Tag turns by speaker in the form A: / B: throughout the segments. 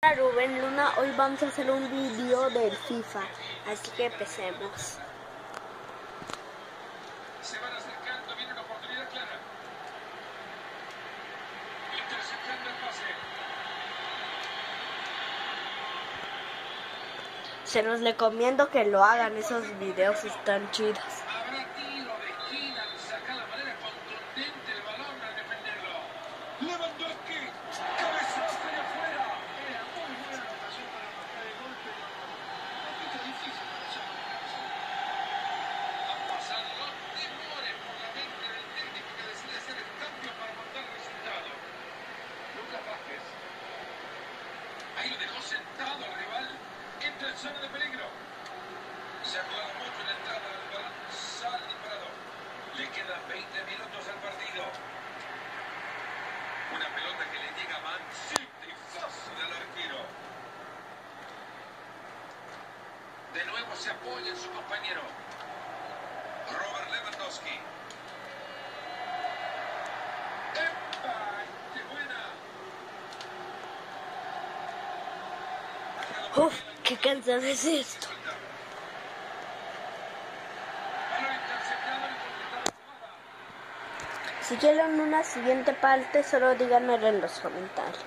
A: Hola Rubén Luna, hoy vamos a hacer un vídeo del FIFA, así que empecemos.
B: Se van acercando, viene una oportunidad clara. Interceptando el pase.
A: Se los recomiendo que lo hagan, esos videos están chidos.
B: Habrá tiro de esquina, saca la manera contundente el balón al defenderlo. Lewandowski, cabezazo de afuera. Era muy buena la ocasión para marcar el gol, pero un poquito difícil para esa marcación. Han pasado los temores por la mente del técnico que decide hacer el cambio para montar el resultado. Lucas Vázquez. Ahí lo dejó sentado al rival. Entra en zona de peligro. Se ha jugado mucho en entrada del balón. Sale disparador. Le quedan 20 minutos al partido. Una pelota que le llega a Man City. Fácil al arquero. De nuevo se apoya en su compañero. Robert Lewandowski. ¡Epa! ¡Qué buena!
A: Uf, qué cansado es esto. Si quieren una siguiente parte, solo díganmelo en los comentarios.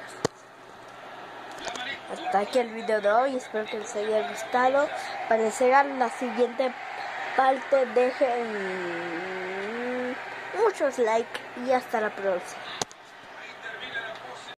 A: Hasta aquí el video de hoy, espero que les haya gustado. Para llegar a la siguiente parte, dejen muchos likes y hasta la próxima.